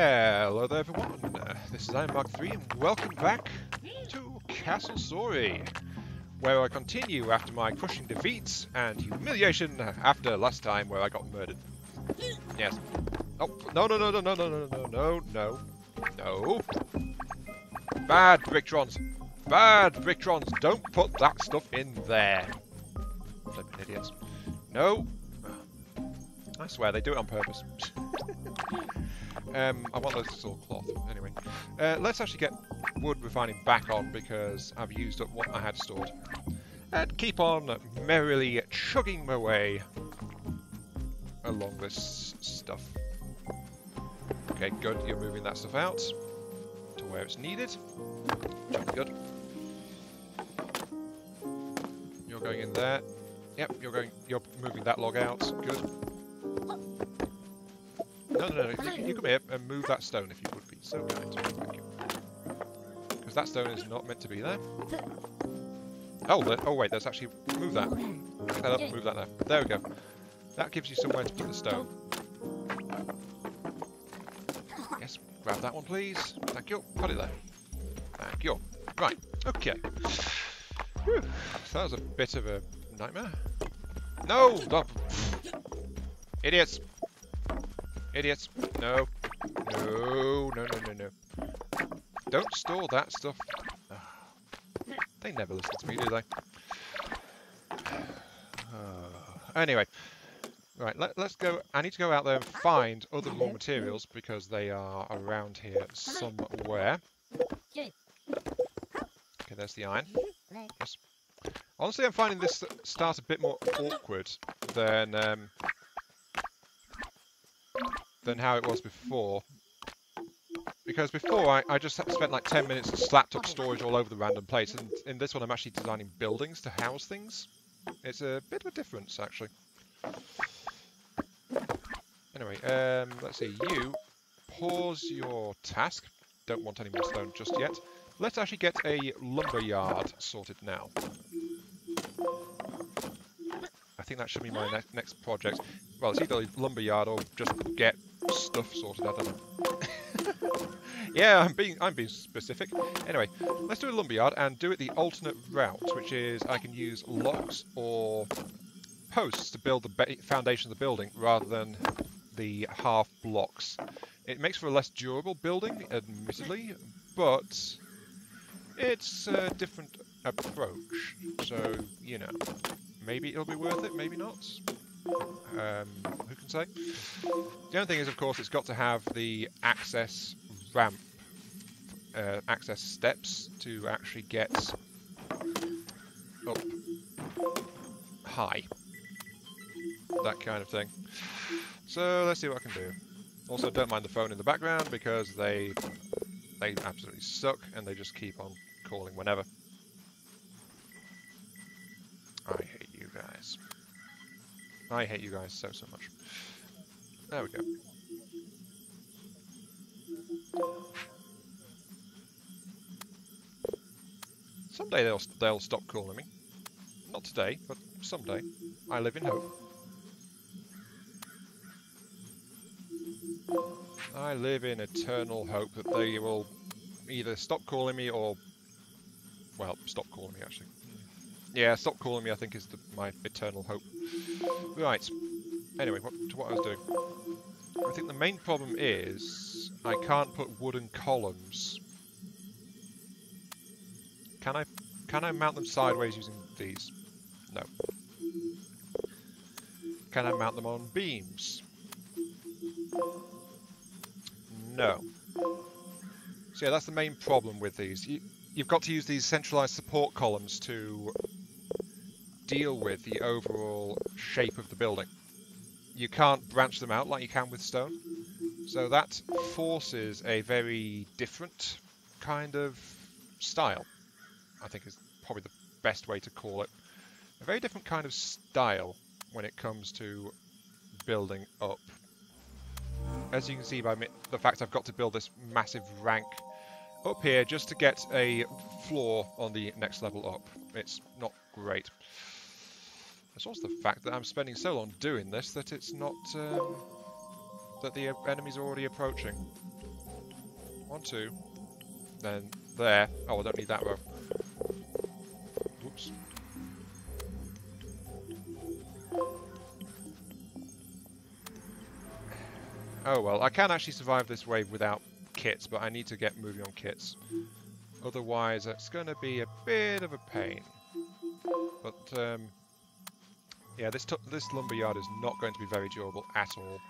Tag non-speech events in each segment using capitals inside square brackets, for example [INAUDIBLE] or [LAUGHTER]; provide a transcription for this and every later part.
Hello there everyone, uh, this is Aiyon Mark 3 and welcome back to Castle Story, where I continue after my crushing defeats and humiliation after last time where I got murdered. Yes. Oh, no, no, no, no, no, no, no, no, no, no. Bad Bricktrons. Bad Bricktrons. Don't put that stuff in there. Flipping idiots. No. I swear, they do it on purpose. Um, I want those saw cloth. Anyway, uh, let's actually get wood refining back on because I've used up what I had stored. And keep on merrily chugging my way along this stuff. Okay, good. You're moving that stuff out to where it's needed. Good. You're going in there. Yep, you're going. You're moving that log out. Good. No, no, no. You, you come here and move that stone if you would be so kind. Thank you. Because that stone is not meant to be there. Oh, there, oh wait. There's actually move that. Pick that up. Move that there. There we go. That gives you somewhere to put the stone. Yes, grab that one, please. Thank you. Put it there. Thank you. Right. Okay. Whew. So that was a bit of a nightmare. No! Stop! Idiots! Idiots! No! No! No! No! No! No! Don't store that stuff. [SIGHS] They never listen to me, do they? [SIGHS] anyway, right. Let, us go. I need to go out there and find other more materials because they are around here somewhere. Okay, there's the iron. Yes. Honestly, I'm finding this start a bit more awkward than um, than how it was before. Because before, I, I just spent like 10 minutes and slapped up storage all over the random place, and in this one I'm actually designing buildings to house things. It's a bit of a difference, actually. Anyway, um, let's see. You pause your task. Don't want any more stone just yet. Let's actually get a lumber yard sorted now. I think that should be my ne next project. Well, it's either lumber yard or just get stuff sorted. Know. [LAUGHS] yeah, I'm being I'm being specific. Anyway, let's do a lumberyard and do it the alternate route, which is I can use logs or posts to build the foundation of the building rather than the half blocks. It makes for a less durable building, admittedly, but it's a different approach. So, you know, maybe it'll be worth it, maybe not. Um, who can say? The only thing is, of course, it's got to have the access ramp, uh, access steps to actually get up high. That kind of thing. So let's see what I can do. Also, don't mind the phone in the background because they they absolutely suck and they just keep on calling whenever. I hate you guys so, so much. There we go. Someday they'll they'll stop calling me. Not today, but someday. I live in hope. I live in eternal hope that they will either stop calling me or, well, stop calling me actually. Yeah, stop calling me I think is the, my eternal hope. Right. Anyway, what, to what I was doing. I think the main problem is I can't put wooden columns. Can I can I mount them sideways using these? No. Can I mount them on beams? No. So yeah, that's the main problem with these. You, you've got to use these centralized support columns to deal with the overall shape of the building. You can't branch them out like you can with stone. So that forces a very different kind of style, I think is probably the best way to call it. A very different kind of style when it comes to building up as you can see by the fact I've got to build this massive rank up here just to get a floor on the next level up. It's not great. It's also the fact that I'm spending so long doing this that it's not... Um, that the enemies are already approaching. One, two. Then there. Oh, I don't need that row. Whoops. Oh well, I can actually survive this wave without kits, but I need to get moving on kits. Otherwise, it's going to be a bit of a pain. But, um, yeah, this, this lumberyard is not going to be very durable at all.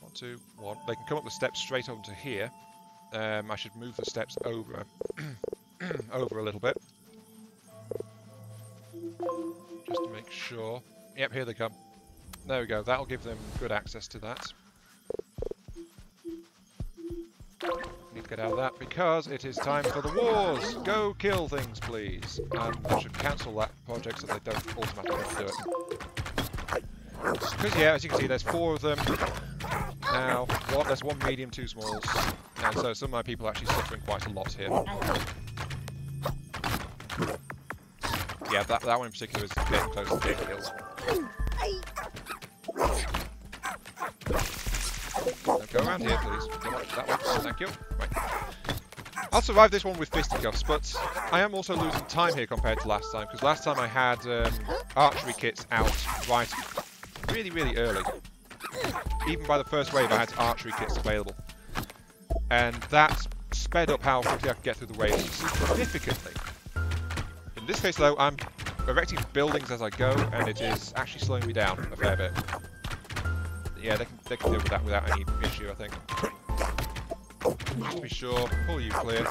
One, two, one. They can come up the steps straight onto here. Um, I should move the steps over, [CLEARS THROAT] over a little bit. Just to make sure. Yep, here they come. There we go, that'll give them good access to that. Get out of that because it is time for the wars! Go kill things, please! And I should cancel that project so they don't automatically do it. Because, yeah, as you can see, there's four of them. Now, one, there's one medium, two smalls. And so some of my people are actually suffering quite a lot here. Yeah, that, that one in particular is getting close to being killed. Around here, please. That way. Thank you. Right. I'll survive this one with fisticuffs, but I am also losing time here compared to last time, because last time I had um, archery kits out right really, really early. Even by the first wave, I had archery kits available. And that sped up how quickly I could get through the waves significantly. In this case, though, I'm erecting buildings as I go, and it is actually slowing me down a fair bit yeah, they can, they can deal with that without any issue, I think. Just be sure, pull you clear.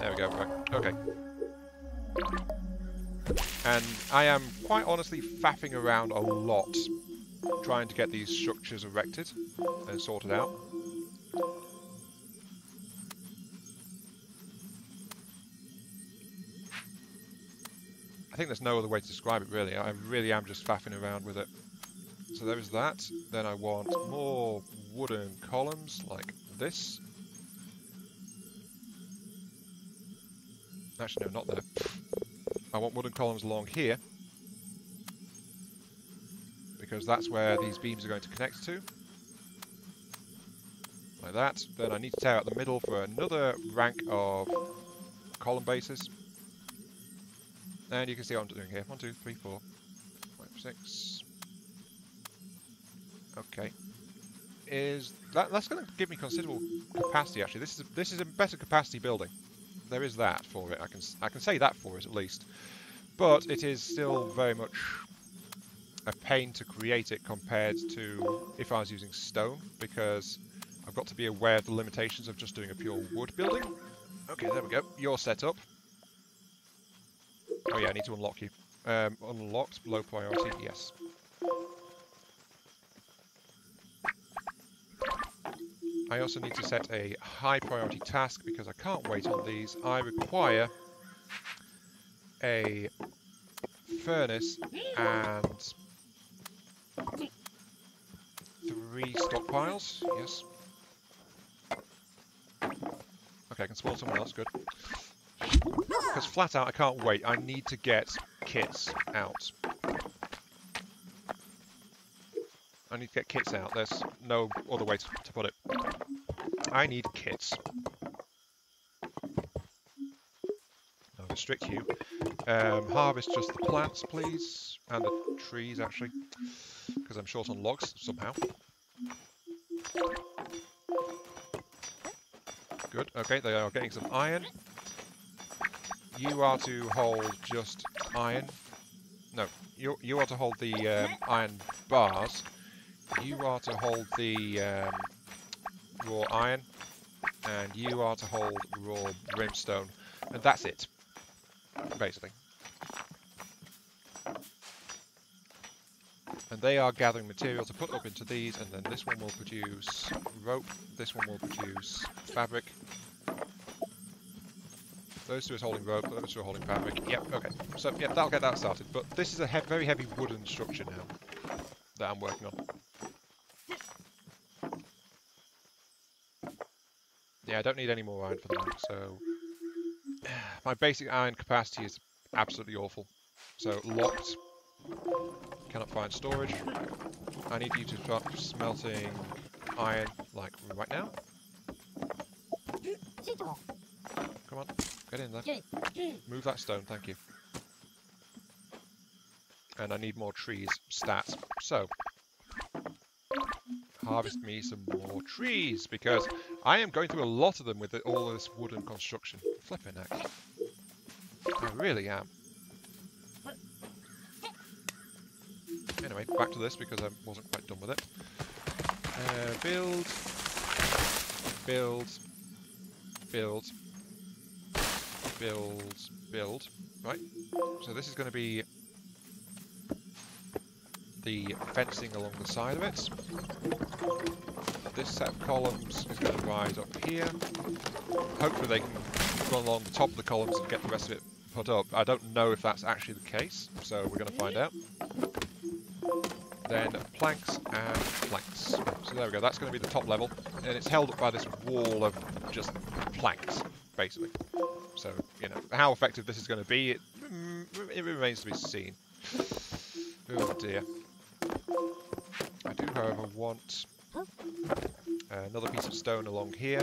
There we go, okay. And I am quite honestly faffing around a lot trying to get these structures erected and sorted out. Think there's no other way to describe it really. I really am just faffing around with it. So there is that. Then I want more wooden columns like this. Actually, no, not there. I want wooden columns along here. Because that's where these beams are going to connect to. Like that. Then I need to tear out the middle for another rank of column bases. And you can see what I'm doing here. One, two, three, four, five, six. Okay. Is that that's going to give me considerable capacity? Actually, this is a, this is a better capacity building. There is that for it. I can I can say that for it at least. But it is still very much a pain to create it compared to if I was using stone because I've got to be aware of the limitations of just doing a pure wood building. Okay, there we go. You're set up. Oh yeah, I need to unlock you. Um, unlocked, low priority, yes. I also need to set a high priority task because I can't wait on these. I require a furnace and three stockpiles, yes. Okay, I can spawn someone else, good. Because flat out, I can't wait. I need to get kits out. I need to get kits out. There's no other way to, to put it. I need kits. I'll restrict you. Um, harvest just the plants, please. And the trees, actually. Because I'm short on logs, somehow. Good. Okay, they are getting some iron. You are to hold just iron. No, you you are to hold the um, iron bars. You are to hold the um, raw iron, and you are to hold raw brimstone, and that's it, basically. And they are gathering material to put up into these, and then this one will produce rope, this one will produce fabric, those two are holding rope, those two are holding fabric. Yep, okay. So, yep, that'll get that started. But this is a he very heavy wooden structure now that I'm working on. Yeah, I don't need any more iron for that, so... [SIGHS] My basic iron capacity is absolutely awful. So, locked Cannot find storage. I need you to start smelting iron, like right now. Come on, get in there. Move that stone, thank you. And I need more trees, stats. So, harvest me some more trees, because I am going through a lot of them with the, all of this wooden construction. Flipping heck. I really am. Anyway, back to this because I wasn't quite done with it. Uh, build, build, build, build, build. Right. So this is going to be the fencing along the side of it. This set of columns is going to rise up here. Hopefully they can run along the top of the columns and get the rest of it put up. I don't know if that's actually the case, so we're going to find out. Then planks and planks. So there we go, that's going to be the top level, and it's held up by this wall of just planks, basically. You know, how effective this is going to be, it, mm, it remains to be seen. Oh dear. I do, however, want another piece of stone along here.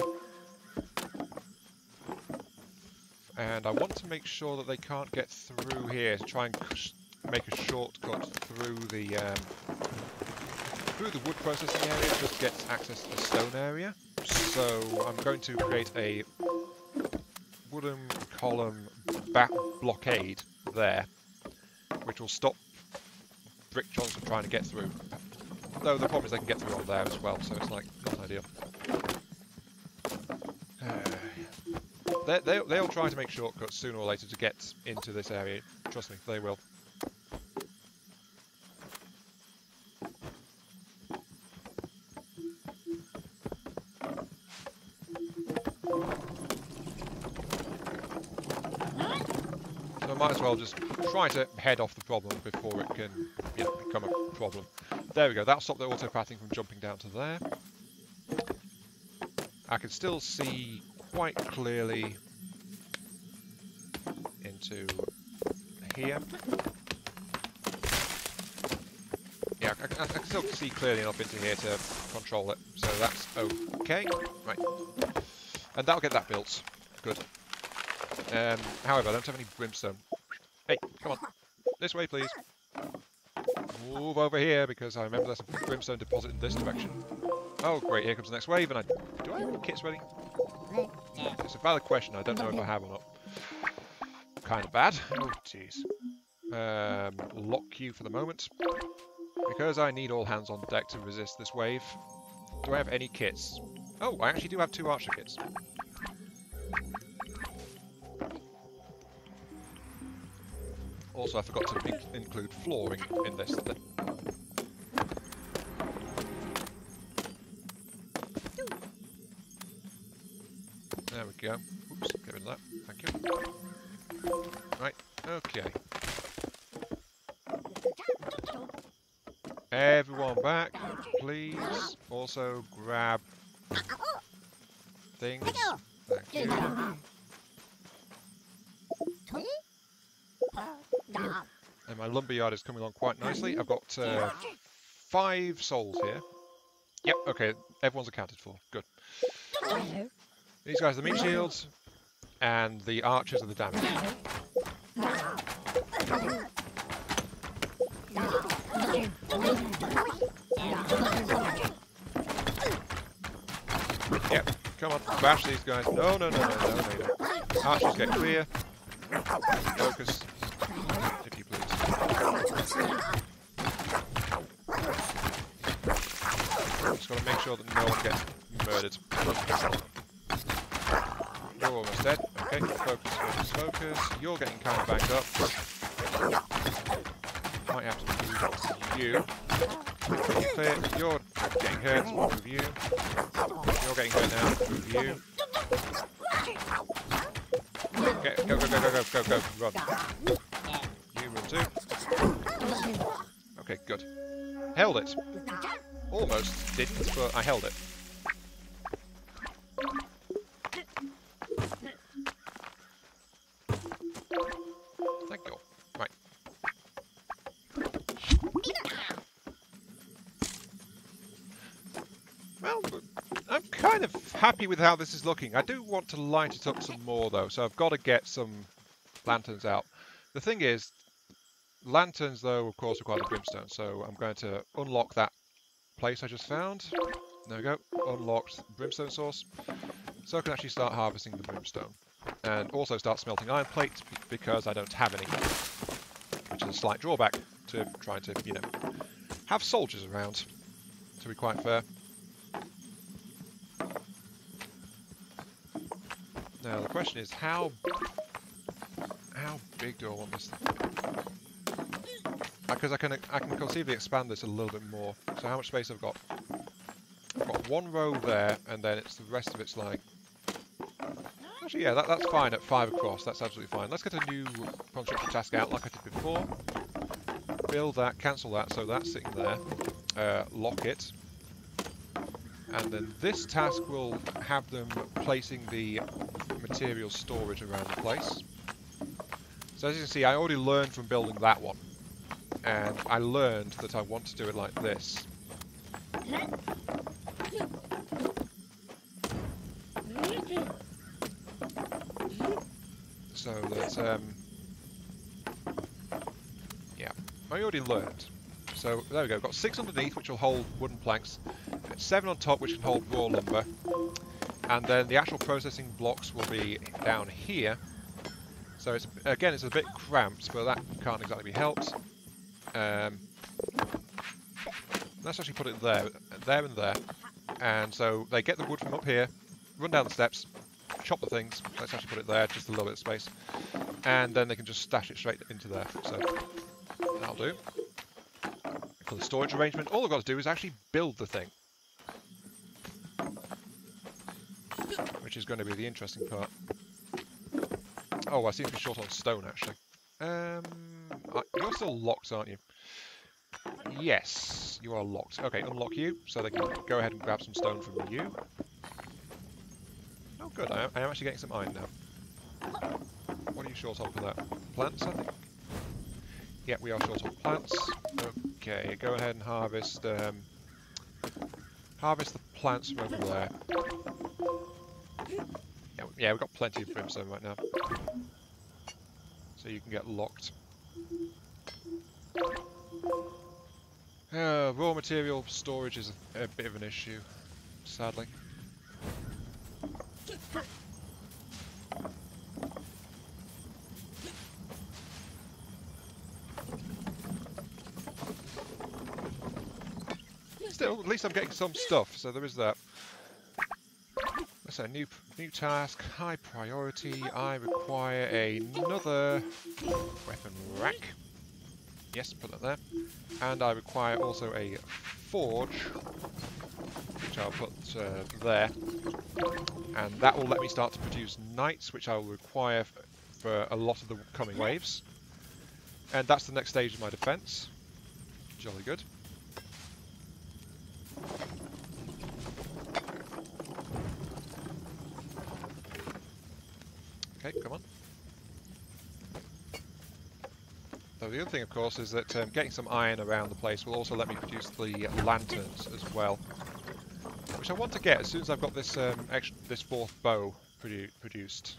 And I want to make sure that they can't get through here to try and make a shortcut through the um, through the wood processing area just to get access to the stone area. So I'm going to create a wooden column back blockade there, which will stop Bricktrons trying to get through. Though the problem is they can get through on there as well, so it's like not ideal. [SIGHS] they, they, they'll try to make shortcuts sooner or later to get into this area. Trust me, they will. Might as well just try to head off the problem before it can know, become a problem. There we go, that'll stop the auto-pathing from jumping down to there. I can still see quite clearly into here. Yeah, I, I, I, can still see clearly enough into here to control it, so that's okay. Right. And that'll get that built. Good. Um, however, I don't have any brimstone. This way, please. Move over here, because I remember there's a brimstone deposit in this direction. Oh, great, here comes the next wave, and I... Do I have any kits ready? It's a valid question, I don't know if I have or not. Kind of bad. Oh, jeez. Um, lock you for the moment. Because I need all hands on deck to resist this wave. Do I have any kits? Oh, I actually do have two archer kits. Also, I forgot to include flooring in this. There we go. Oops, get rid of that. Thank you. Right, okay. Everyone back, please. Also grab things. Thank you. And my lumberyard is coming along quite nicely. I've got uh, five souls here. Yep, okay, everyone's accounted for. Good. These guys are the meat shields, and the archers are the damage. Yep, come on, bash these guys. No, no, no, no, no, no, no. Archers get clear. Focus. Just gotta make sure that no one gets murdered. You're almost dead. Okay, focus, focus, focus. You're getting kind of banged up. Might have to move you. Clear. You're getting hurt. Move you. You're getting hurt now. Move you. Okay, go, go, go, go, go, go, go, run. Held it. Almost didn't, but I held it. Thank you. Right. Well, I'm kind of happy with how this is looking. I do want to light it up some more, though, so I've got to get some lanterns out. The thing is, lanterns though, of course, require the brimstone, so I'm going to unlock that place I just found. There we go, unlocked brimstone source. So I can actually start harvesting the brimstone. And also start smelting iron plates because I don't have any. Which is a slight drawback to trying to, you know, have soldiers around, to be quite fair. Now the question is how how big do I want this Because I can I can conceivably expand this a little bit more. So how much space I've got? I've got one row there, and then it's the rest of it's like. Actually, yeah, that, that's fine at five across. That's absolutely fine. Let's get a new construction task out like I did before. Build that, cancel that, so that's sitting there. Uh, lock it. And then this task will have them placing the material storage around the place. So as you can see, I already learned from building that one. And I learned that I want to do it like this. So that, um, yeah, I already learned. So there we go, got six underneath which will hold wooden planks, seven on top which can hold raw lumber, and then the actual processing blocks will be down here. So it's again, it's a bit cramped, but that can't exactly be helped. Um, let's actually put it there, there and there. And so they get the wood from up here, run down the steps, chop the things. Let's actually put it there, just a little bit of space. And then they can just stash it straight into there. So that'll do. For the storage arrangement, all I've got to do is actually build the thing. Which is going to be the interesting part. Oh, I seem to be short on stone, actually. Um, you're still locked, aren't you? Yes, you are locked. Okay, unlock you, so they can go ahead and grab some stone from you. Oh, good. I am, I am actually getting some iron now. What are you short on for that? Plants, I think? Yeah, we are short on plants. Okay, go ahead and harvest um, harvest the plants from over there. Yeah, yeah, we've got plenty of brimstone right now. So you can get locked. Uh, raw material storage is a, a bit of an issue, sadly. Still, at least I'm getting some stuff, so there is that. So new new task, high priority. I require another weapon rack. Yes, put that there. And I require also a forge, which I'll put uh, there. And that will let me start to produce knights, which I will require for a lot of the coming waves. And that's the next stage of my defense. Jolly good. Okay, come on. The other thing, of course, is that um, getting some iron around the place will also let me produce the lanterns as well, which I want to get as soon as I've got this um, extra, this fourth bow produ produced.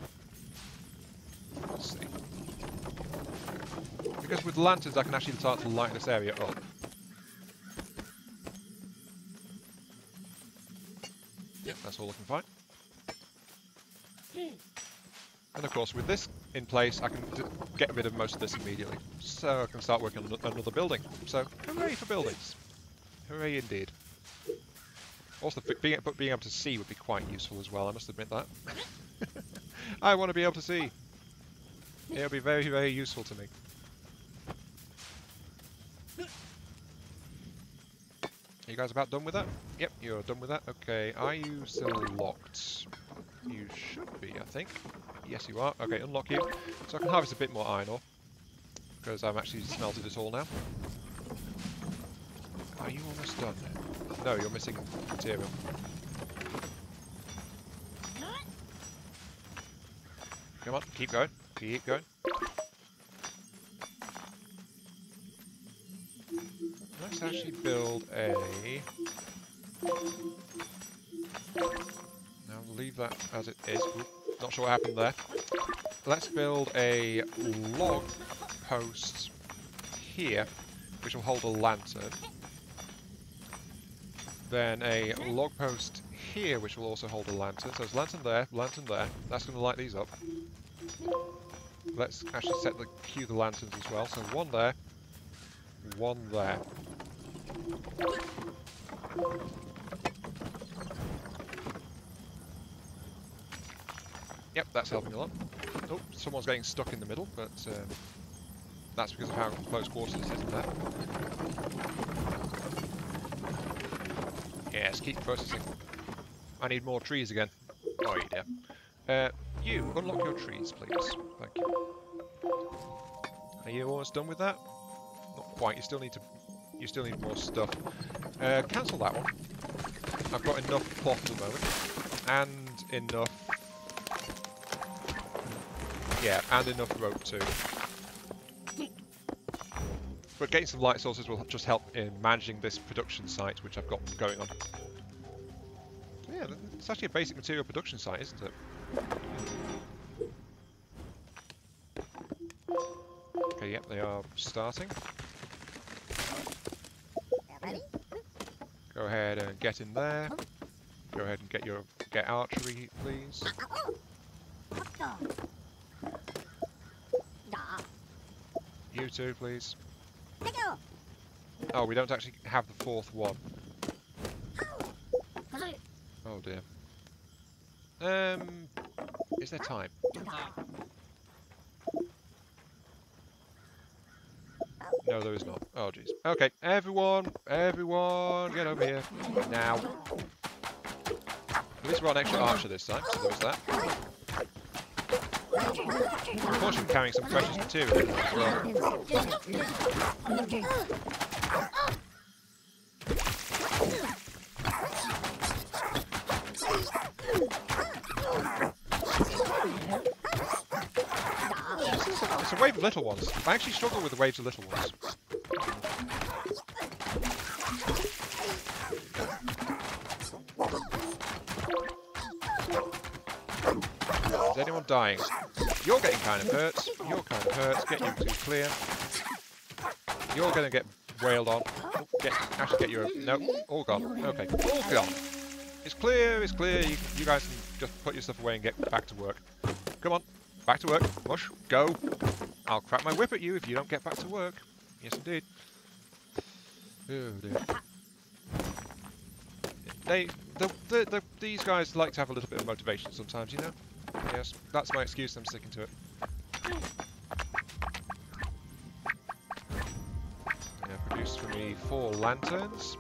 Let's see. Because with lanterns, I can actually start to light this area up. Yep, that's all looking fine. And of course, with this in place, I can get rid of most of this immediately. So I can start working on another building. So, hooray for buildings. Hooray indeed. Also, being, but being able to see would be quite useful as well, I must admit that. [LAUGHS] I want to be able to see. It'll be very, very useful to me. Are you guys about done with that? Yep, you're done with that. Okay, are you still locked? You should be, I think. Yes, you are. Okay, unlock you. So I can harvest a bit more iron ore. Because I've actually smelted it all now. Are you almost done? No, you're missing material. Come on, keep going. Keep going. Let's actually build a... Now leave that as it is. Oop, not sure what happened there. Let's build a log post here, which will hold a lantern. Then a log post here, which will also hold a lantern. So there's lantern there, lantern there. That's going to light these up. Let's actually set the cue the lanterns as well. So one there, one there. Yep, that's helping a lot. Oh, someone's getting stuck in the middle, but um, that's because of how close quarters it is, isn't that? Yes, keep processing. I need more trees again. Oh, yeah. Uh, you, unlock your trees, please. Thank you. Are you almost done with that? Not quite. You still need to. You still need more stuff. Uh, cancel that one. I've got enough cloth at the moment, and enough. Yeah, and enough rope too. But getting some light sources will just help in managing this production site, which I've got going on. Yeah, it's actually a basic material production site, isn't it? Okay, yep, they are starting. Go ahead and get in there. Go ahead and get your get archery, please. You too, please. Oh, we don't actually have the fourth one. Oh dear. Um, is there time? No, there is not. Oh, jeez. Okay, everyone, everyone, get over here. Now. At least we've got an extra archer this time, so there's that. Unfortunately, I'm carrying some precious material as well. It's a wave of little ones. I actually struggle with the waves of little ones. Is anyone dying? You're getting kind of hurt. You're kind of hurt. Get you two clear. You're going to get wailed on. Oh, get, actually get your... No, all gone. Okay, all gone. It's clear, it's clear. You, you guys can just put your stuff away and get back to work. Come on, back to work. Mush, go. I'll crack my whip at you if you don't get back to work. Yes, indeed. Oh dear. They, the, the, the, these guys like to have a little bit of motivation sometimes, you know? Yes, that's my excuse, I'm sticking to it. Yeah, produce for me four lanterns.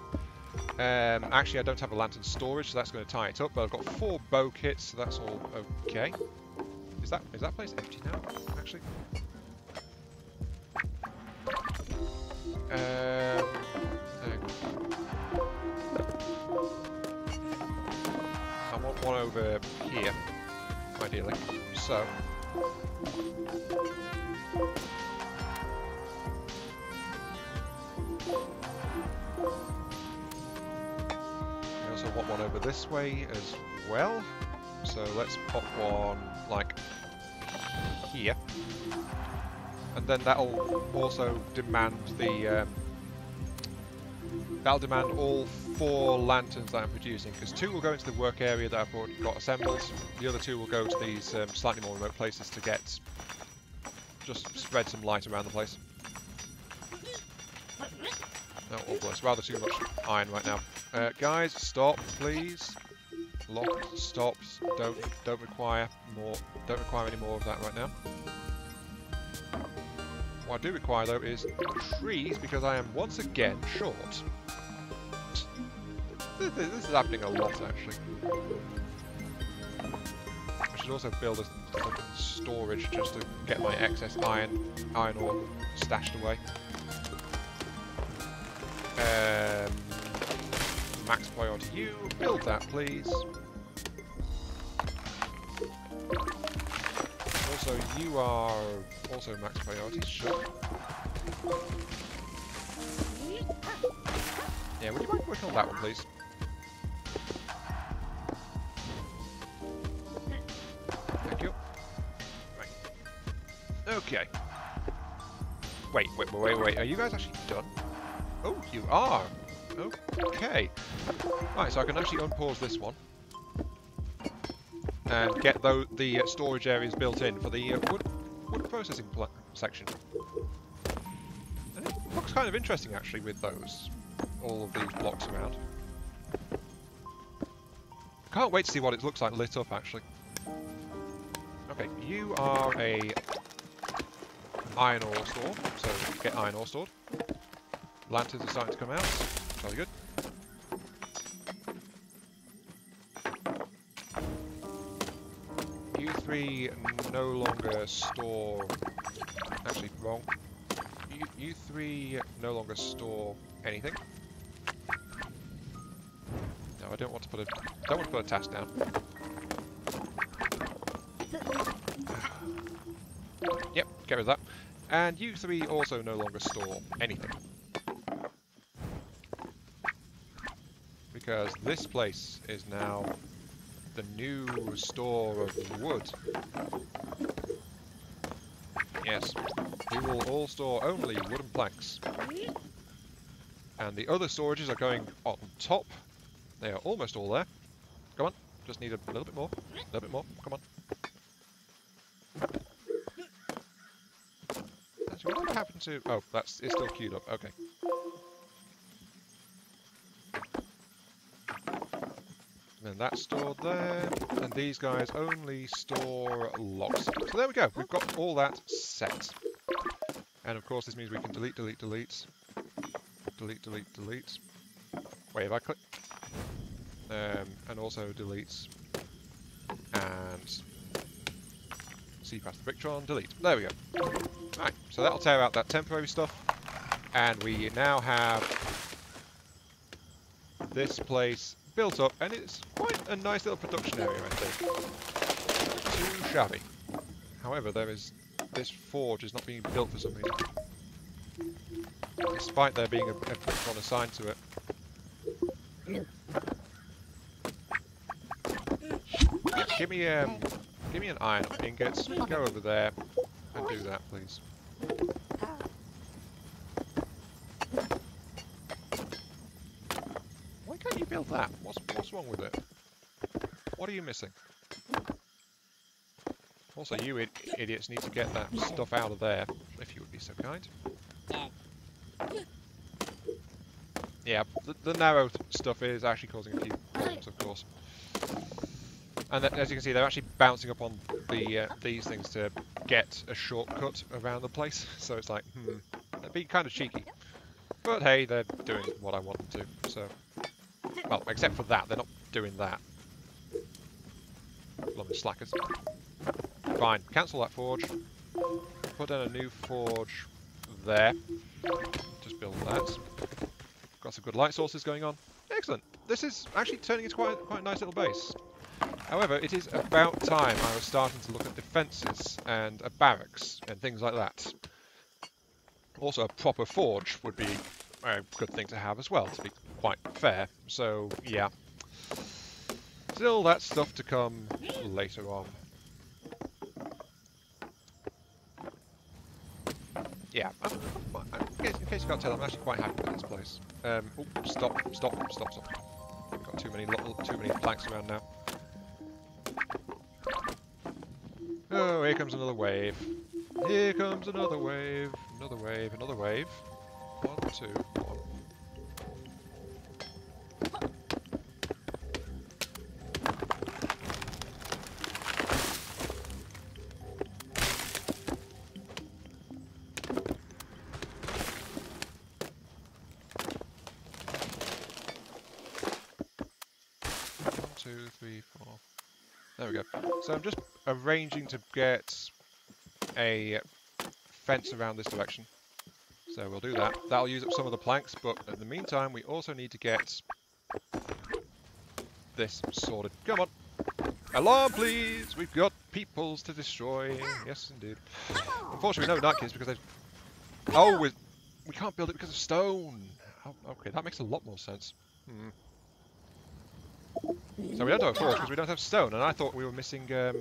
Um, actually, I don't have a lantern storage, so that's going to tie it up, but I've got four bow kits, so that's all okay. Is that is that place empty now, actually? Um, I want one over here, ideally. So. I also want one over this way as well. So let's pop one like here. And then that'll also demand the um, that'll demand all four lanterns that I'm producing, because two will go into the work area that I've already got assembled, the other two will go to these um, slightly more remote places to get just spread some light around the place. No, oh bless, rather too much iron right now. Uh, guys, stop, please. Lock, stops. don't don't require more don't require any more of that right now. What I do require though is trees because I am once again short. This, this is happening a lot actually. I should also build a, a storage just to get my excess iron iron ore stashed away. Um, max priority you, build that please. Also, you are also max priority, sure. Yeah, would you mind working on that one, please? Wait, wait, wait, wait. Are you guys actually done? Oh, you are. Okay. Right, so I can actually unpause this one. And get the, the storage areas built in for the uh, wood, wood processing section. And it looks kind of interesting actually with those. All of these blocks around. Can't wait to see what it looks like lit up actually. Okay, you are a iron ore store, so get iron ore stored. Lanterns are starting to come out. Very good. You three no longer store... Actually, wrong. You, you three no longer store anything. No, I don't want to put a don't want to put a task down. yep, get rid of that. And you three also no longer store anything. Because this place is now the new store of wood. Yes, we will all store only wooden planks. And the other storages are going on top. They are almost all there. Come on, just need a little bit more. A little bit more, come on. What happened to... Oh, that's it's still queued up. Okay. And then that's stored there. And these guys only store locks. So there we go. We've got all that set. And of course this means we can delete, delete, delete. Delete, delete, delete. Wait, if I click... Um, and also delete. And... See past the Bricktron, delete. There we go. Right, so that'll tear out that temporary stuff. And we now have this place built up, and it's quite a nice little production area, I think. Too shabby. However, there is this forge is not being built for some reason. Despite there being a, a Bricktron assigned to it. give me um, give me an iron ingots. Go over there do that, please. Why can't you build that? What's, what's wrong with it? What are you missing? Also, you idiots need to get that stuff out of there, if you would be so kind. Yeah, the, the narrow stuff is actually causing a few problems, of course. And as you can see, they're actually bouncing up on the uh, these things to get a shortcut around the place. [LAUGHS] So it's like, hmm, that'd be kind of cheeky. But hey, they're doing what I want them to, so... Well, except for that, they're not doing that. Lumber slackers. Fine, cancel that forge. Put in a new forge there. Just build that. Got some good light sources going on. Excellent. This is actually turning into quite, quite a nice little base. However, it is about time I was starting to look at defences and a barracks and things like that. Also, a proper forge would be a good thing to have as well, to be quite fair. So, yeah. Still, that stuff to come later on. Yeah, I'm, I'm, in, case, in case you can't tell, I'm actually quite happy with this place. Um, oh, stop, stop, stop, stop. Got too many, too many planks around now. Comes another wave. Here comes another wave. Another wave, another wave. One, two, one. One, two, three, four. There we go. So I'm just arranging to get a fence around this direction. So we'll do that. That'll use up some of the planks, but in the meantime, we also need to get this sorted. Come on. Alarm, please! We've got peoples to destroy. Yes, indeed. Unfortunately, no nightkids because they've... Oh, we we can't build it because of stone. Oh, okay, that makes a lot more sense. Hmm. So we don't have forge because we don't have stone, and I thought we were missing um,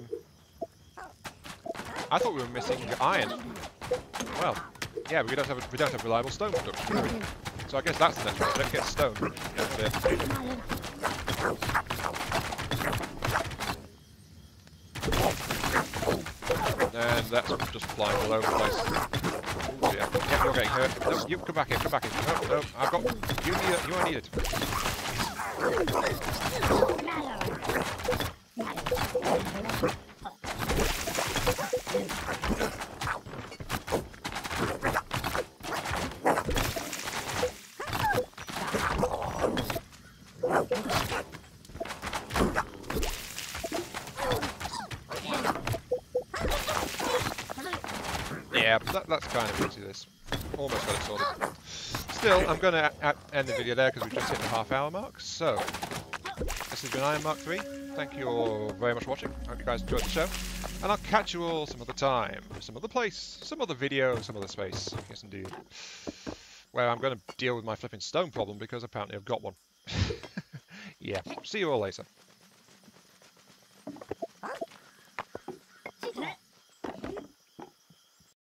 I thought we were missing iron. Well, yeah, we don't have we don't have reliable stone production. So I guess that's the next project. Get stone. And that's just flying all over the place. Ooh, yeah. yeah, you're getting hurt. No, you come back here, come back here. No, no, I've got you. Need, you are needed. I'm going to end the video there because we've just hit the half hour mark. So, this has been Aiyon Mark 3. Thank you all very much for watching. I hope you guys enjoyed the show. And I'll catch you all some other time, some other place, some other video, some other space. Yes, indeed. Where I'm going to deal with my flipping stone problem because apparently I've got one. [LAUGHS] yeah. See you all later.